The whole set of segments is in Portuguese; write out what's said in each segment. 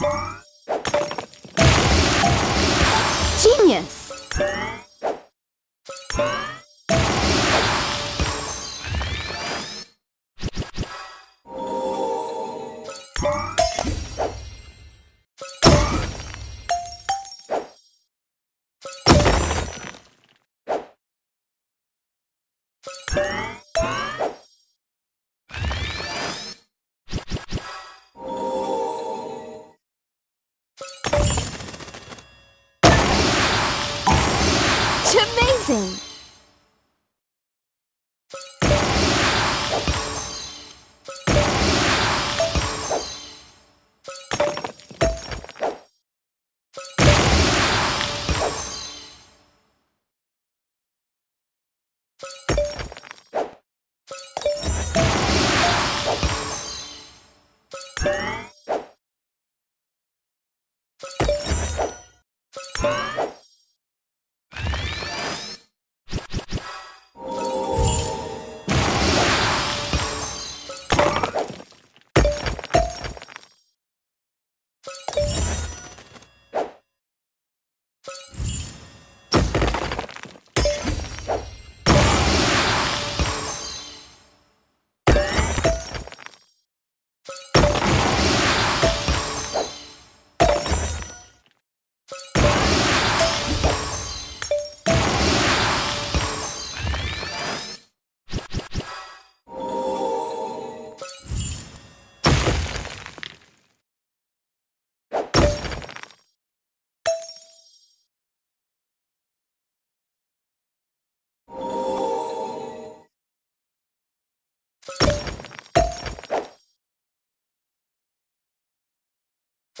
Genius! Amazing!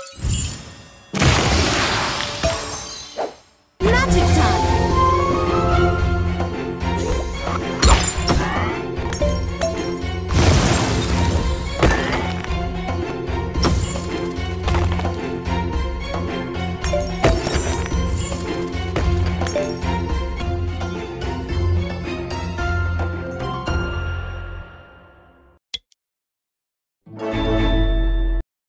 you